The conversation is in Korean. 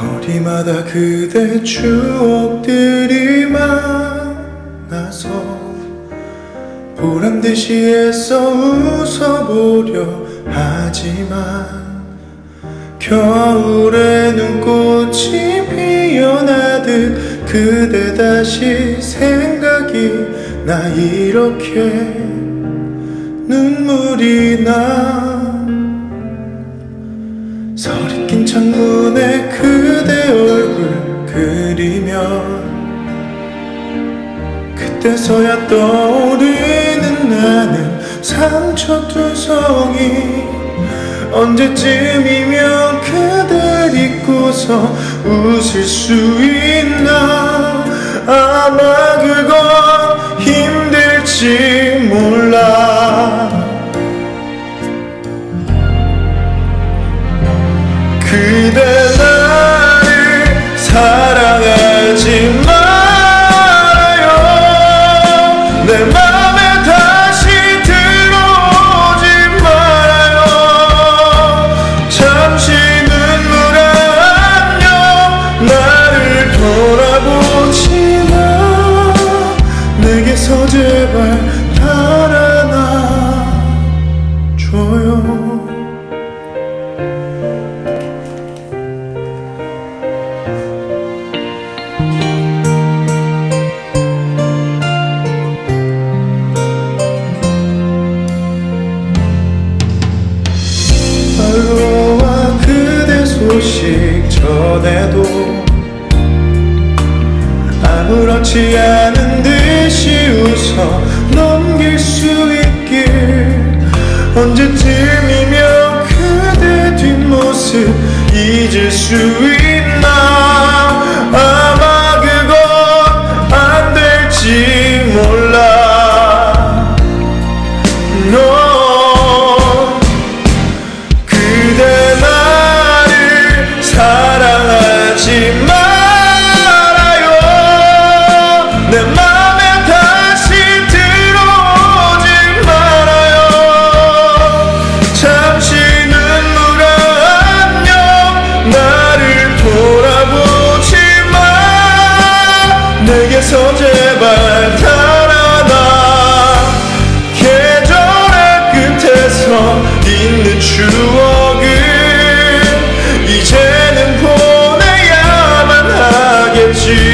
거리마다 그대 추억들이 많아서 보란듯이 애써 웃어보려 하지만 겨울에 눈꽃이 피어나듯 그대 다시 생각이 나 이렇게 눈물이 나. 서리낀 창문에 그 그때서야 떠오르는 나는 상처투성이 언제쯤이면 그댈 잊고서 웃을 수 있나? 아마 그건 힘들지 몰라 나 전해도 아무렇지 않은 듯이 웃어 넘길 수 있길. 언제쯤이면 그대 뒷모습 잊을 수 있나? 아마 그건 안 될지 몰라. No 그래서 제발 달아나. 계절의 끝에서 있는 추억을 이제는 보내야만 하겠지.